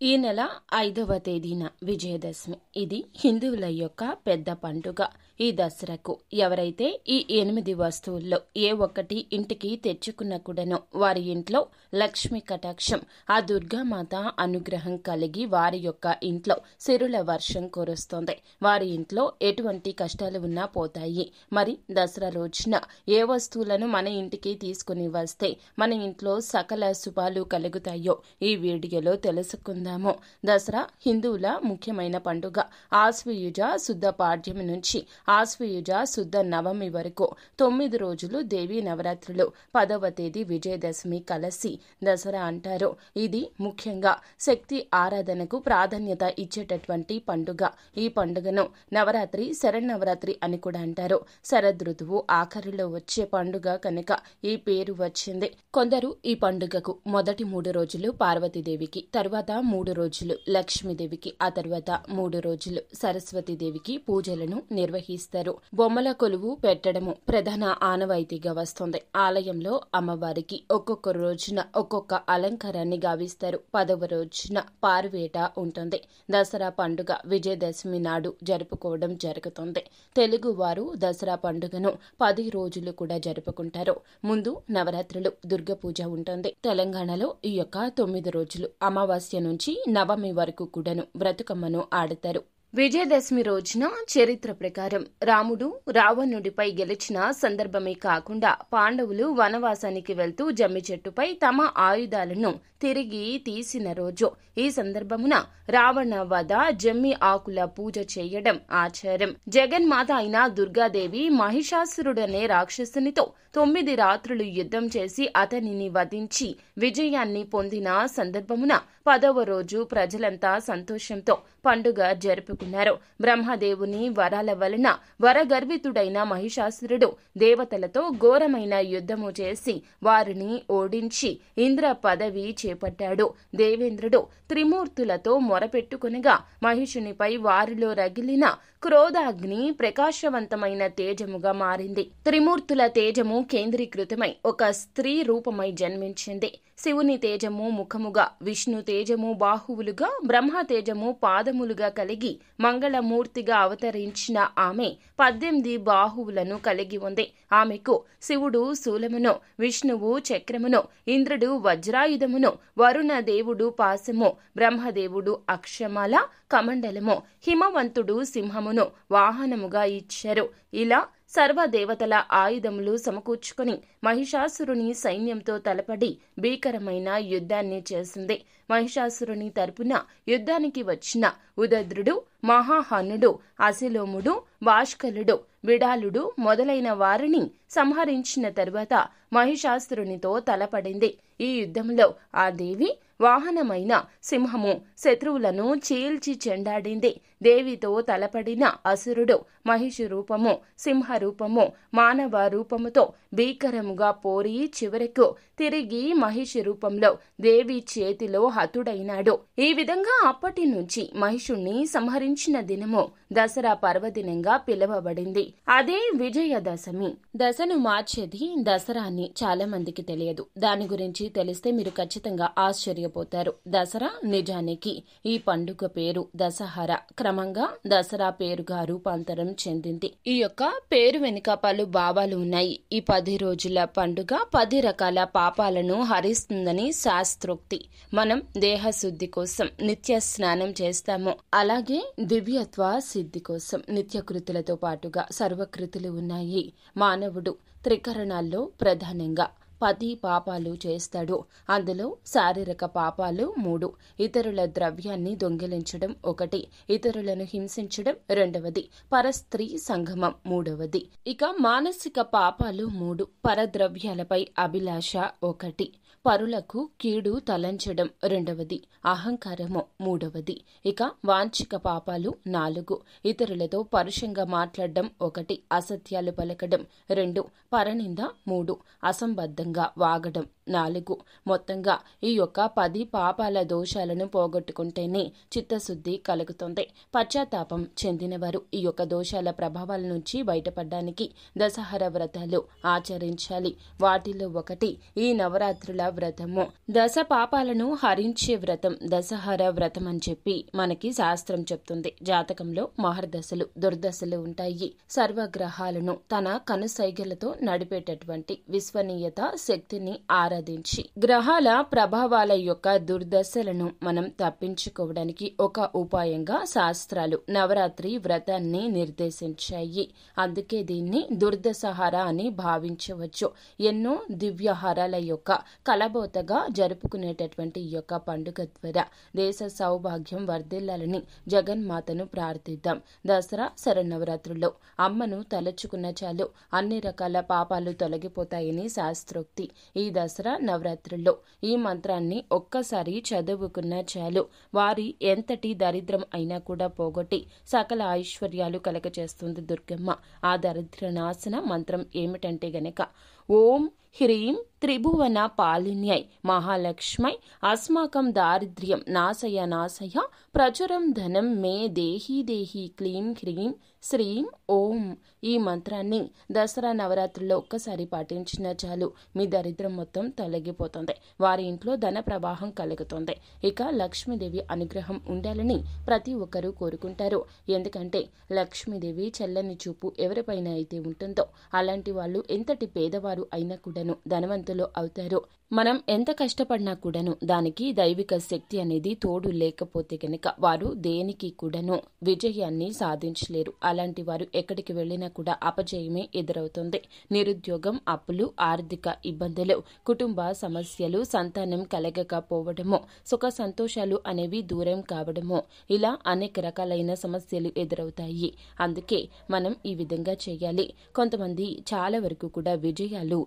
ఈ నెల ఐదవ తేదీన విజయదశమి. ఇది హిందువుల యొక్క పెద్ద పండుగ. ఈ దసరాకు ఎవరైతే ఈ ఎనిమిది వస్తువుల్లో ఏ ఒక్కటి ఇంటికి తెచ్చుకున్న కూడానో వారి ఇంట్లో లక్ష్మి కటాక్షం ఆ దుర్గామాత అనుగ్రహం కలిగి వారి యొక్క ఇంట్లో సిరుల వర్షం కురుస్తోంది. వారి ఇంట్లో ఎటువంటి కష్టాలు ఉన్నా పోతాయి. మరి దసరా రోజున ఏ వస్తువులను మన ఇంటికి తీసుకుని వస్తే మన ఇంట్లో సకల శుభాలు కలుగుతాయో ఈ వీడియోలో తెలుసుకుందాం. తెలుసుకుందాము దసరా హిందువుల ముఖ్యమైన పండుగ. ఆశ్వయుజ శుద్ధ పాడ్యమి నుంచి ఆశ్వయుజ శుద్ధ నవమి వరకు తొమ్మిది రోజులు దేవీ నవరాత్రులు. పదవ తేదీ విజయదశమి కలసి దసరా అంటారు. ఇది ముఖ్యంగా శక్తి ఆరాధనకు ప్రాధాన్యత ఇచ్చేటటువంటి పండుగ. ఈ పండుగను నవరాత్రి శరణవరాత్రి అని కూడా అంటారు. శరదృతువు ఆఖరిలో వచ్చే పండుగ కనుక ఈ పేరు వచ్చింది. కొందరు ఈ పండుగకు మొదటి మూడు రోజులు పార్వతీదేవికి తరువాత మూడు రోజులు లక్ష్మీదేవికి ఆ తర్వాత మూడు రోజులు సరస్వతీదేవికి పూజలను నిర్వహిస్తారు. బొమ్మల కొలువు పెట్టడము ప్రధాన ఆనవాయితీగా వస్తుంది. ఆలయంలో అమ్మవారికి ఒక్కొక్క రోజున ఒక్కొక్క అలంకారాన్ని గావిస్తారు. పదవ రోజున పారువేట ఉంటుంది. దసరా పండుగ విజయదశమి నాడు జరుపుకోవడం జరుగుతుంది. తెలుగు వారు దసరా పండుగను పది రోజులు కూడా జరుపుకుంటారు. ముందు నవరాత్రులు దుర్గ పూజ ఉంటుంది. తెలంగాణలో ఈ యొక్క తొమ్మిది రోజులు అమావాస్య నుంచి నవమి వరకు కూడాను బ్రతుకమ్మను ఆడతారు. విజయదశమి రోజున చరిత్ర ప్రకారం రాముడు రావణుడిపై గెలిచిన సందర్భమే కాకుండా పాండవులు వనవాసానికి వెళ్తూ జమ్మి చెట్టుపై తమ ఆయుధాలను తిరిగి తీసిన రోజు. ఈ సందర్భమున రావణ వధ జమ్మి ఆకుల పూజ చేయడం ఆచారం. జగన్మాత అయిన దుర్గాదేవి మహిషాసురుడనే రాక్షసునితో తొమ్మిది రాత్రులు యుద్ధం చేసి అతనిని వధించి విజయాన్ని పొందిన సందర్భమున పదవ రోజు ప్రజలంతా సంతోషంతో పండుగ జరుపు జరుపుకున్నారు బ్రహ్మదేవుని వరాల వలన వరగర్వితుడైన మహిషాసురుడు దేవతలతో ఘోరమైన యుద్ధము చేసి వారిని ఓడించి ఇంద్ర పదవి చేపట్టాడు. దేవేంద్రుడు త్రిమూర్తులతో మొరపెట్టుకునగా మహిషునిపై వారిలో రగిలిన క్రోధాగ్ని ప్రకాశవంతమైన తేజముగా మారింది. త్రిమూర్తుల తేజము కేంద్రీకృతమై ఒక స్త్రీ రూపమై జన్మించింది. శివుని తేజము ముఖముగా విష్ణు తేజము బాహువులుగా బ్రహ్మ తేజము పాదములుగా కలిగి మంగళమూర్తిగా అవతరించిన ఆమె పద్దెనిమిది బాహువులను కలిగి ఉంది. ఆమెకు శివుడు శూలమును విష్ణువు చక్రమును ఇంద్రుడు వజ్రాయుధమును వరుణ దేవుడు పాశము బ్రహ్మదేవుడు అక్షమాల కమండలము హిమవంతుడు సింహమును వాహనముగా ఇచ్చారు. ఇలా సర్వదేవతల ఆయుధములు సమకూర్చుకుని మహిషాసురుని సైన్యంతో తలపడి భీకరమైన యుద్ధాన్ని చేసింది. మహిషాసురుని తరపున యుద్ధానికి వచ్చిన ఉదద్రుడు మహాహనుడు అశిలోముడు భాష్కలుడు విడాలుడు మొదలైన వారిని సంహరించిన తరువాత మహిషాసురునితో తలపడింది. ఈ యుద్ధంలో ఆ దేవి వాహనమైన సింహము శత్రువులను చీల్చి చెండాడింది. దేవితో తలపడిన అసురుడు మహిషి రూపము సింహ రూపము మానవ రూపముతో భీకరముగా పోరి చివరకు తిరిగి మహిషి రూపంలో దేవి చేతిలో హతుడైనాడు. ఈ విధంగా అప్పటి నుంచి మహిషుణ్ణి సంహరించిన దినము దసరా పర్వదినంగా పిలువబడింది. అదే విజయదశమి దశను మార్చేది దసరా అని చాలా మందికి తెలియదు. దాని గురించి తెలిస్తే మీరు ఖచ్చితంగా ఆశ్చర్యపోతారు. దసరా నిజానికి ఈ పండుగ పేరు దసహర. క్రమంగా దసరా పేరుగా రూపాంతరం చెందింది. ఈ యొక్క పేరు వెనుక పలు భావాలు ఉన్నాయి. ఈ పది రోజుల పండుగ పది రకాల పాపాలను హరిస్తుందని శాస్త్రోక్తి. మనం దేహశుద్ధి కోసం నిత్య స్నానం చేస్తాము. అలాగే దివ్యత్వ సిద్ధి కోసం నిత్య కృతులతో పాటుగా సర్వకృతులు ఉన్నాయి. మానవుడు త్రికరణాల్లో ప్రధానంగా. పది పాపాలు చేస్తాడు. అందులో శారీరక పాపాలు మూడు. ఇతరుల ద్రవ్యాన్ని దొంగిలించడం ఒకటి. ఇతరులను హింసించడం రెండవది. పరస్త్రీ సంగమం మూడవది. ఇక మానసిక పాపాలు మూడు. పరద్రవ్యాలపై అభిలాష ఒకటి. పరులకు కీడు తలంచడం రెండవది. అహంకారము మూడవది. ఇక వాంఛిక పాపాలు నాలుగు. ఇతరులతో పరుషంగా మాట్లాడడం ఒకటి. అసత్యాలు పలకడం రెండు. పరనింద మూడు. అసంబద్ధంగా ஒழுங்கா வாகடும் నాలుగు. మొత్తంగా ఈ యొక్క పది పాపాల దోషాలను పోగొట్టుకుంటేనే చిత్తశుద్ధి కలుగుతుంది. పశ్చాత్తాపం చెందినవారు ఈ యొక్క దోషాల ప్రభావాల నుంచి బయటపడడానికి దశహర వ్రతాలు ఆచరించాలి. వాటిలో ఒకటి ఈ నవరాత్రుల వ్రతము. దశ పాపాలను హరించే వ్రతం దశహర వ్రతం అని చెప్పి మనకి శాస్త్రం చెప్తుంది. జాతకంలో మహర్దశలు దుర్దశలు ఉంటాయి. సర్వగ్రహాలను తన కనుసైగలతో నడిపేటటువంటి విశ్వనీయత శక్తిని ఆరా ఆరాధించి గ్రహాల ప్రభావాల యొక్క దుర్దశలను మనం తప్పించుకోవడానికి ఒక ఉపాయంగా శాస్త్రాలు నవరాత్రి వ్రతాన్ని నిర్దేశించాయి. అందుకే దీన్ని దుర్దశహార అని భావించవచ్చు. ఎన్నో దివ్యహారాల యొక్క కలబోతగా జరుపుకునేటటువంటి ఈ యొక్క పండుగ ద్వారా దేశ సౌభాగ్యం వర్ధిల్లాలని జగన్మాతను ప్రార్థిద్దాం. దసరా శరన్నవరాత్రుల్లో అమ్మను తలచుకున్న చాలు అన్ని రకాల పాపాలు తొలగిపోతాయని శాస్త్రోక్తి. ఈ దసరా నవరాత్రుల్లో. ఈ మంత్రాన్ని ఒక్కసారి చదువుకున్న చాలు. వారి ఎంతటి దరిద్రం అయినా కూడా పోగొట్టి సకల ఐశ్వర్యాలు కలగచేస్తుంది దుర్గమ్మ. ఆ దరిద్ర నాశన మంత్రం ఏమిటంటే గనక ఓం హ్రీం త్రిభువన పాలిన్యై మహాలక్ష్మై అస్మాకం దారిద్ర్యం నాశయ నాశయ ప్రచురం ధనం మే దేహి దేహి క్లీం హ్రీం శ్రీం ఓం ఈ మంత్రాన్ని దసరా నవరాత్రుల్లో ఒక్కసారి పాటించిన చాలు. మీ దరిద్రం మొత్తం తొలగిపోతుంది. వారి ఇంట్లో ధన ప్రవాహం కలుగుతుంది. ఇక లక్ష్మీదేవి అనుగ్రహం ఉండాలని ప్రతి ఒక్కరూ కోరుకుంటారు. ఎందుకంటే లక్ష్మీదేవి చల్లని చూపు ఎవరిపైన అయితే ఉంటుందో అలాంటి వాళ్ళు ఎంతటి పేదవారు అయినా కూడా కూడాను ధనవంతులు అవుతారు. మనం ఎంత కష్టపడినా కూడాను దానికి దైవిక శక్తి అనేది తోడు లేకపోతే గనక వారు దేనికి కూడాను విజయాన్ని సాధించలేరు. అలాంటి వారు ఎక్కడికి వెళ్ళినా కూడా అపజయమే ఎదురవుతుంది. నిరుద్యోగం అప్పులు ఆర్థిక ఇబ్బందులు కుటుంబ సమస్యలు సంతానం కలగకపోవడము సుఖ సంతోషాలు అనేవి దూరం కావడము ఇలా అనేక రకాలైన సమస్యలు ఎదురవుతాయి. అందుకే మనం ఈ విధంగా చేయాలి. కొంతమంది చాలా వరకు కూడా విజయాలు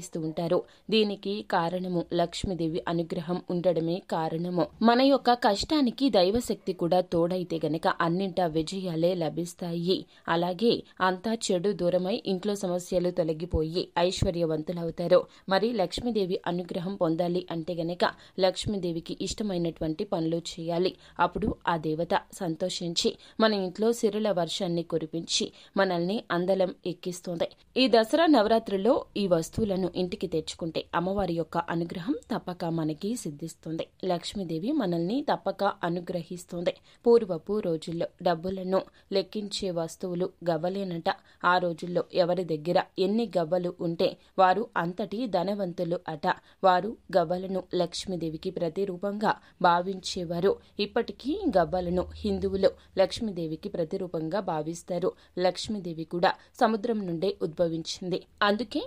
సాధిస్తూ ఉంటారు. దీనికి కారణము లక్ష్మీదేవి అనుగ్రహం ఉండడమే కారణము. మన యొక్క కష్టానికి దైవశక్తి కూడా తోడైతే గనక అన్నింటా విజయాలే లభిస్తాయి. అలాగే అంతా చెడు దూరమై ఇంట్లో సమస్యలు తొలగిపోయి ఐశ్వర్యవంతులవుతారు. మరి లక్ష్మీదేవి అనుగ్రహం పొందాలి అంటే గనక లక్ష్మీదేవికి ఇష్టమైనటువంటి పనులు చేయాలి. అప్పుడు ఆ దేవత సంతోషించి మన ఇంట్లో సిరుల వర్షాన్ని కురిపించి మనల్ని అందలం ఎక్కిస్తుంది. ఈ దసరా నవరాత్రిలో ఈ వస్తువులను ఇంటికి తెచ్చుకుంటే అమ్మవారి యొక్క అనుగ్రహం తప్పక మనకి సిద్ధిస్తుంది. లక్ష్మీదేవి మనల్ని తప్పక అనుగ్రహిస్తుంది. పూర్వపు రోజుల్లో డబ్బులను లెక్కించే వస్తువులు గవ్వలేనట. ఆ రోజుల్లో ఎవరి దగ్గర ఎన్ని గవ్వలు ఉంటే వారు అంతటి ధనవంతులు అట. వారు గవ్వలను లక్ష్మీదేవికి ప్రతిరూపంగా భావించేవారు. ఇప్పటికీ గవ్వలను హిందువులు లక్ష్మీదేవికి ప్రతిరూపంగా భావిస్తారు. లక్ష్మీదేవి కూడా సముద్రం నుండే ఉద్భవించింది. అందుకే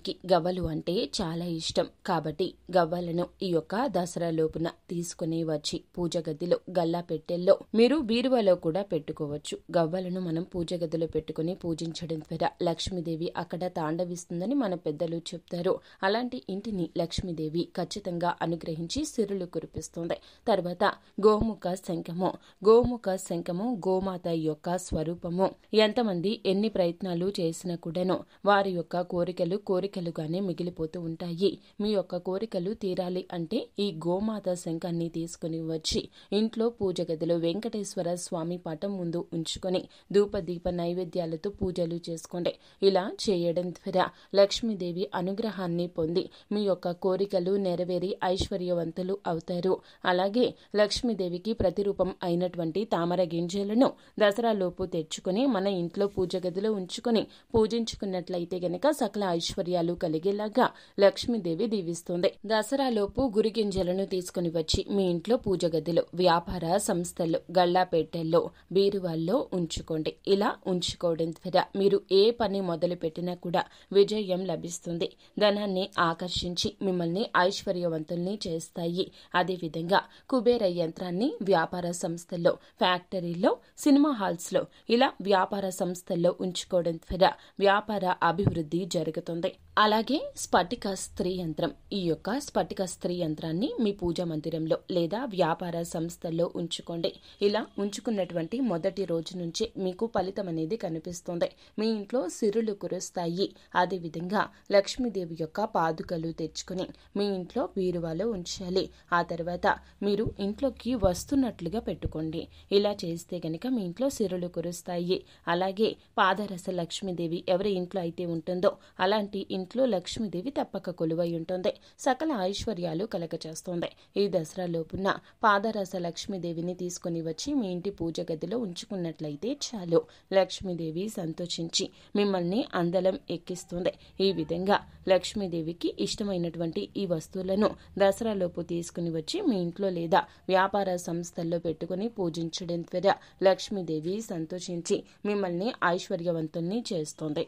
లక్ష్మీదేవికి గవ్వలు అంటే చాలా ఇష్టం. కాబట్టి గవ్వలను ఈ యొక్క దసరా లోపున తీసుకుని వచ్చి పూజ గదిలో గల్లా పెట్టెల్లో మీరు బీరువాలో కూడా పెట్టుకోవచ్చు. గవ్వలను మనం పూజ గదిలో పెట్టుకుని పూజించడం ద్వారా లక్ష్మీదేవి అక్కడ తాండవిస్తుందని మన పెద్దలు చెప్తారు. అలాంటి ఇంటిని లక్ష్మీదేవి ఖచ్చితంగా అనుగ్రహించి సిరులు కురిపిస్తుంది. తర్వాత గోముఖ శంఖము. గోముఖ శంఖము గోమాత యొక్క స్వరూపము. ఎంతమంది ఎన్ని ప్రయత్నాలు చేసినా కూడాను వారి యొక్క కోరికలు కోరిక కోరికలుగానే మిగిలిపోతూ ఉంటాయి. మీ యొక్క కోరికలు తీరాలి అంటే ఈ గోమాత శంఖాన్ని తీసుకుని వచ్చి ఇంట్లో పూజ గదిలో వెంకటేశ్వర స్వామి పటం ముందు ఉంచుకొని ధూప దీప నైవేద్యాలతో పూజలు చేసుకోండి. ఇలా చేయడం ద్వారా లక్ష్మీదేవి అనుగ్రహాన్ని పొంది మీ యొక్క కోరికలు నెరవేరి ఐశ్వర్యవంతులు అవుతారు. అలాగే లక్ష్మీదేవికి ప్రతిరూపం అయినటువంటి తామర గింజలను దసరాలోపు తెచ్చుకొని మన ఇంట్లో పూజ గదిలో ఉంచుకొని పూజించుకున్నట్లయితే గనక సకల ఐశ్వర్యాలు కలిగేలాగా లక్ష్మీదేవి దీవిస్తుంది. దసరాలోపు గురి గింజలను తీసుకుని వచ్చి మీ ఇంట్లో పూజ గదిలో వ్యాపార సంస్థల్లో గళ్ళాపేటల్లో బీరువాల్లో ఉంచుకోండి. ఇలా ఉంచుకోవడం ద్వారా మీరు ఏ పని మొదలు పెట్టినా కూడా విజయం లభిస్తుంది. ధనాన్ని ఆకర్షించి మిమ్మల్ని ఐశ్వర్యవంతుల్ని చేస్తాయి. అదేవిధంగా కుబేర యంత్రాన్ని వ్యాపార సంస్థల్లో ఫ్యాక్టరీల్లో సినిమా హాల్స్లో ఇలా వ్యాపార సంస్థల్లో ఉంచుకోవడం ద్వారా వ్యాపార అభివృద్ధి జరుగుతుంది. అలాగే స్ఫటిక స్త్రీ యంత్రం. ఈ యొక్క స్ఫటిక స్త్రీ యంత్రాన్ని మీ పూజా మందిరంలో లేదా వ్యాపార సంస్థల్లో ఉంచుకోండి. ఇలా ఉంచుకున్నటువంటి మొదటి రోజు నుంచి మీకు ఫలితం అనేది కనిపిస్తుంది. మీ ఇంట్లో సిరులు కురుస్తాయి. అదేవిధంగా లక్ష్మీదేవి యొక్క పాదుకలు తెచ్చుకుని మీ ఇంట్లో బీరువాలో ఉంచాలి. ఆ తర్వాత మీరు ఇంట్లోకి వస్తున్నట్లుగా పెట్టుకోండి. ఇలా చేస్తే గనక మీ ఇంట్లో సిరులు కురుస్తాయి. అలాగే పాదరస లక్ష్మీదేవి ఎవరి ఇంట్లో అయితే ఉంటుందో అలాంటి ఇంట్లో లక్ష్మీదేవి తప్పక కొలువై ఉంటుంది. సకల ఐశ్వర్యాలు కలగచేస్తుంది. ఈ దసరా లోపున పాదరస లక్ష్మీదేవిని తీసుకుని వచ్చి మీ ఇంటి పూజ గదిలో ఉంచుకున్నట్లయితే చాలు. లక్ష్మీదేవి సంతోషించి మిమ్మల్ని అందలం ఎక్కిస్తుంది. ఈ విధంగా లక్ష్మీదేవికి ఇష్టమైనటువంటి ఈ వస్తువులను దసరాలోపు తీసుకుని వచ్చి మీ ఇంట్లో లేదా వ్యాపార సంస్థల్లో పెట్టుకుని పూజించడం ద్వారా లక్ష్మీదేవి సంతోషించి మిమ్మల్ని ఐశ్వర్యవంతుల్ని చేస్తుంది.